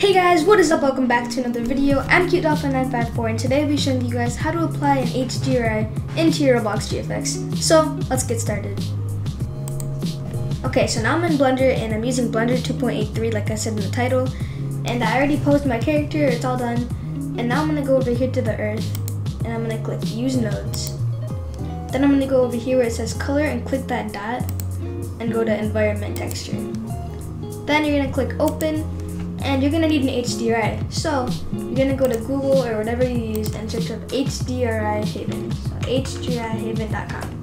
Hey guys, what is up? Welcome back to another video. I'm CuteDolphin954 and today I'll be showing you guys how to apply an HDRI into your Roblox GFX. So, let's get started. Okay, so now I'm in Blender and I'm using Blender 2.83 like I said in the title. And I already posed my character, it's all done. And now I'm gonna go over here to the earth and I'm gonna click use nodes. Then I'm gonna go over here where it says color and click that dot and go to environment texture. Then you're gonna click open and you're gonna need an HDRI. So you're gonna go to Google or whatever you use and search up HDRI Haven. So HDRIHaven.com.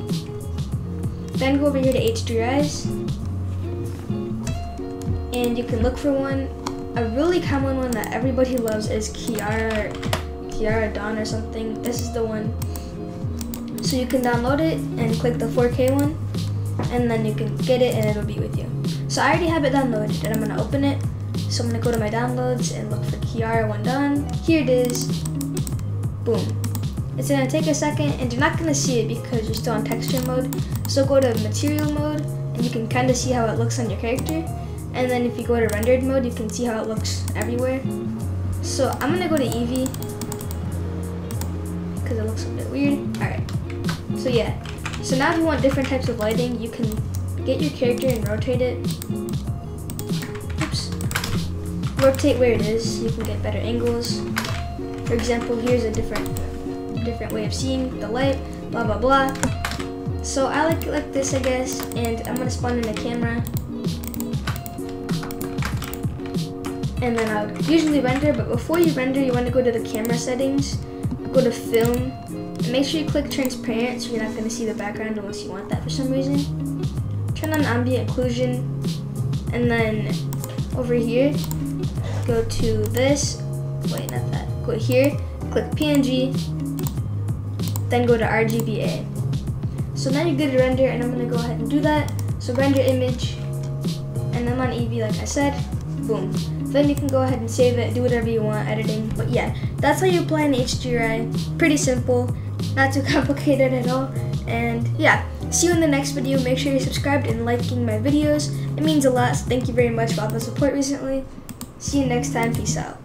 Then go over here to HDRIs and you can look for one. A really common one that everybody loves is Kiara, Kiara Dawn or something. This is the one. So you can download it and click the 4K one and then you can get it and it'll be with you. So I already have it downloaded and I'm gonna open it so I'm gonna go to my downloads and look for Kiara when done. Here it is. Boom. It's gonna take a second and you're not gonna see it because you're still on texture mode. So go to material mode and you can kind of see how it looks on your character. And then if you go to rendered mode, you can see how it looks everywhere. So I'm gonna go to Eevee because it looks a bit weird. All right. So yeah. So now if you want different types of lighting, you can get your character and rotate it Oops. rotate where it is, you can get better angles. For example, here's a different different way of seeing the light, blah blah blah. So I like like this I guess, and I'm gonna spawn in a camera. And then I'll usually render, but before you render, you want to go to the camera settings, go to film, and make sure you click transparent so you're not gonna see the background unless you want that for some reason. Turn on ambient occlusion, and then over here, go to this, wait, not that, go here, click PNG, then go to RGBA. So now you're good to render and I'm gonna go ahead and do that. So render image, and I'm on Eevee like I said, boom. Then you can go ahead and save it, do whatever you want, editing. But yeah, that's how you apply an HDRI. Pretty simple, not too complicated at all. And yeah, see you in the next video. Make sure you're subscribed and liking my videos. It means a lot, so thank you very much for all the support recently. See you next time. Peace out.